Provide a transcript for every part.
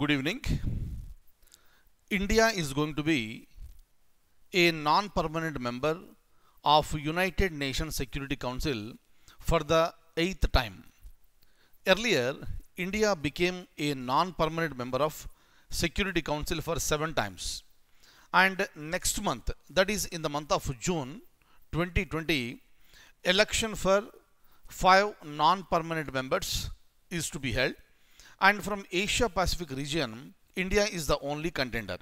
Good evening. India is going to be a non-permanent member of United Nations Security Council for the eighth time. Earlier, India became a non-permanent member of Security Council for seven times. And next month, that is in the month of June 2020, election for five non-permanent members is to be held. And from Asia Pacific region, India is the only contender.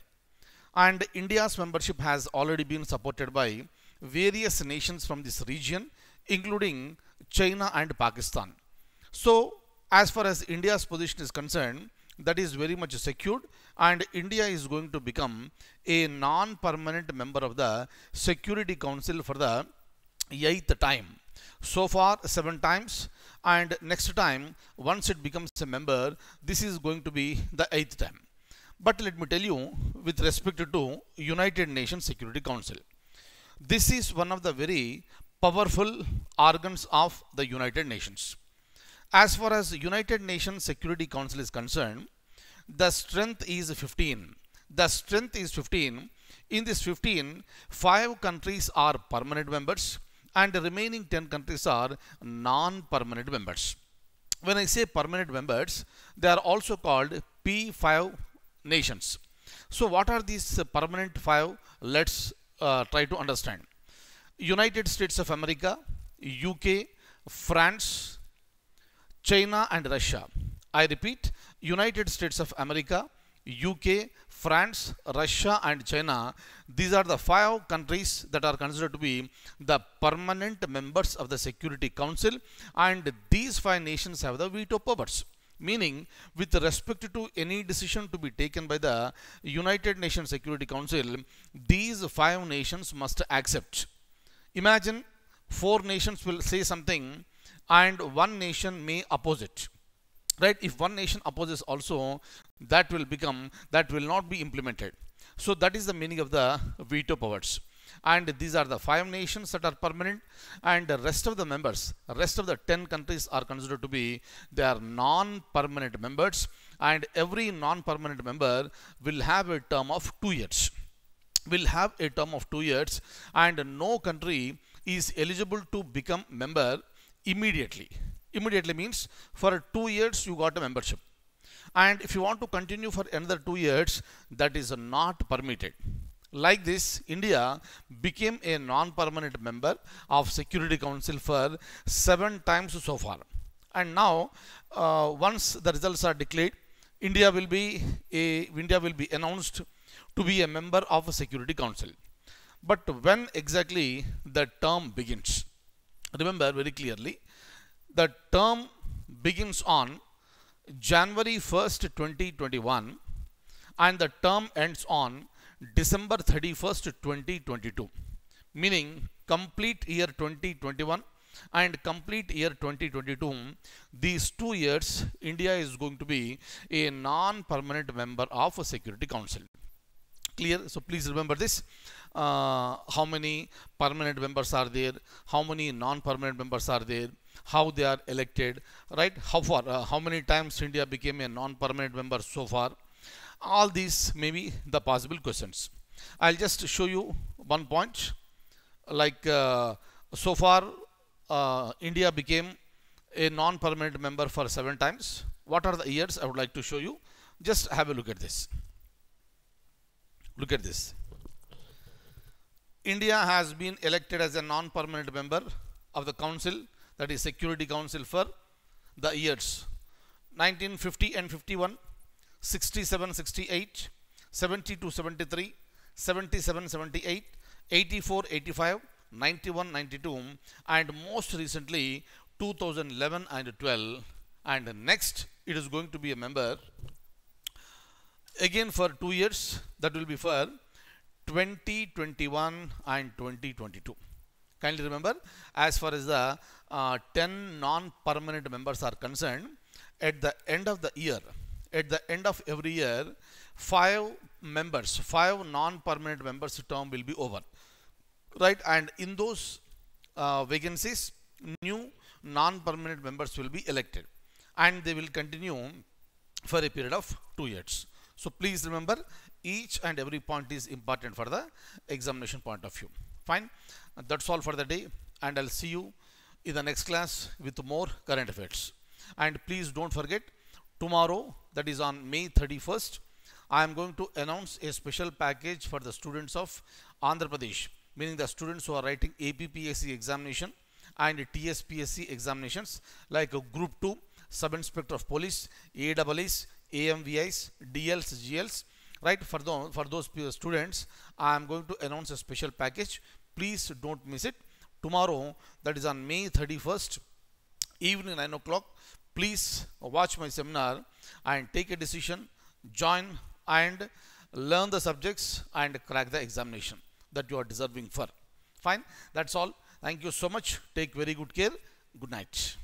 And India's membership has already been supported by various nations from this region, including China and Pakistan. So, as far as India's position is concerned, that is very much secured and India is going to become a non-permanent member of the Security Council for the eighth time. So far seven times and next time once it becomes a member this is going to be the eighth time. But let me tell you with respect to United Nations Security Council. This is one of the very powerful organs of the United Nations. As far as United Nations Security Council is concerned, the strength is 15. The strength is 15. In this 15, 5 countries are permanent members and the remaining 10 countries are non-permanent members. When I say permanent members, they are also called P5 nations. So what are these permanent 5? Let's uh, try to understand. United States of America, UK, France, China and Russia. I repeat, United States of America, UK, France, Russia and China. These are the five countries that are considered to be the permanent members of the Security Council and these five nations have the veto powers. Meaning, with respect to any decision to be taken by the United Nations Security Council, these five nations must accept. Imagine four nations will say something and one nation may oppose it right? If one nation opposes also that will become that will not be implemented. So that is the meaning of the veto powers. And these are the five nations that are permanent. And the rest of the members rest of the 10 countries are considered to be they are non-permanent members. And every non-permanent member will have a term of two years. Will have a term of two years. And no country is eligible to become member immediately immediately means for two years you got a membership. And if you want to continue for another two years that is not permitted. Like this india became a non-permanent member of security council for seven times so far. And now uh, once the results are declared india will be a india will be announced to be a member of a security council. But when exactly the term begins? Remember very clearly the term begins on January 1st, 2021 and the term ends on December 31st, 2022 meaning complete year 2021 and complete year 2022 these two years India is going to be a non-permanent member of a Security Council clear. So please remember this. Uh, how many permanent members are there? How many non-permanent members are there? How they are elected right? How far uh, how many times india became a non-permanent member so far? All these may be the possible questions. I'll just show you one point. Like uh, so far uh, india became a non-permanent member for seven times. What are the years? I would like to show you. Just have a look at this look at this. India has been elected as a non-permanent member of the council that is Security Council for the years 1950 and 51, 67 68, 72 73, 77 78, 84 85, 91 92 and most recently 2011 and 12 and next it is going to be a member again for two years that will be for 2021 and 2022 kindly remember as far as the uh, 10 non-permanent members are concerned at the end of the year at the end of every year five members five non-permanent members term will be over. Right? And in those uh, vacancies new non-permanent members will be elected. And they will continue for a period of two years. So please remember each and every point is important for the examination point of view. Fine. That's all for the day and I'll see you in the next class with more current affairs. And please don't forget tomorrow that is on May 31st I am going to announce a special package for the students of Andhra Pradesh meaning the students who are writing APPSC examination and TSPSC examinations like group 2 sub inspector of police AAAs AMVIs DLs GLs right for those for those students I am going to announce a special package. Please don't miss it. Tomorrow that is on May 31st evening 9 o'clock please watch my seminar and take a decision join and learn the subjects and crack the examination that you are deserving for. Fine that's all. Thank you so much. Take very good care. Good night